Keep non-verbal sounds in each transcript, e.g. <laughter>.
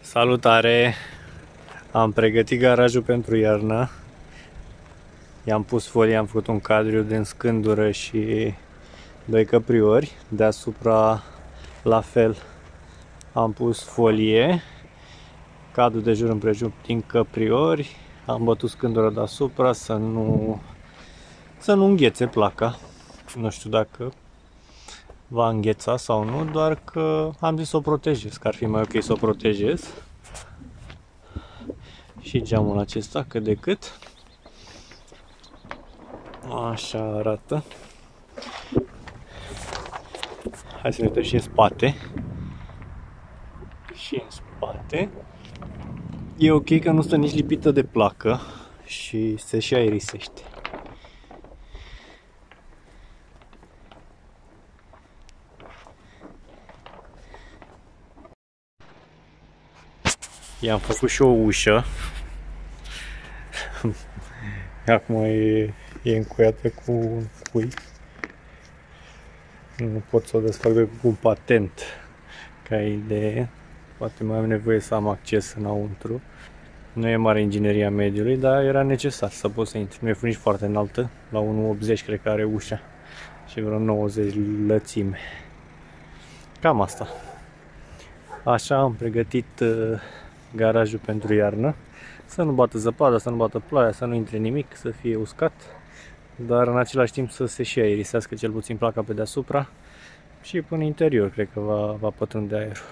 Salutare! Am pregătit garajul pentru iarnă. I-am pus folie, am făcut un cadru din scândură și doi căpriori. Deasupra, la fel, am pus folie, cadru de jur împrejur din căpriori. Am bătut scândură deasupra să nu, să nu înghețe placa. Nu știu dacă va îngheța sau nu, doar că am zis să o protejez, că ar fi mai ok să o protejez. Și geamul acesta cât de cât. Așa arată. Hai să ne uităm și în spate. Și în spate. E ok că nu stă nici lipită de placă și se și aerisește. I-am făcut și o ușă. <laughs> Acum e, e încuiată cu un cui. Nu pot să o desfac de cu un patent ca idee. Poate mai am nevoie să am acces înăuntru. Nu e mare ingineria mediului, dar era necesar să pot să intri. Nu e nici foarte înaltă, la 1,80 cred că are ușa și vreo 90 lățime. Cam asta. Așa am pregătit uh, garajul pentru iarnă. Să nu bată zăpada, să nu bată ploaia, să nu intre nimic, să fie uscat, dar în același timp să se și aerisească cel puțin placa pe deasupra și până interior cred că va, va pătrunde aerul.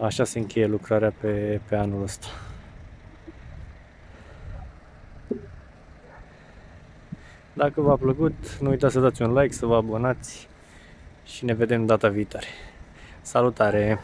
Așa se încheie lucrarea pe, pe anul ăsta. Dacă v-a plăcut, nu uitați să dați un like, să vă abonați și ne vedem data viitoare. Salutare!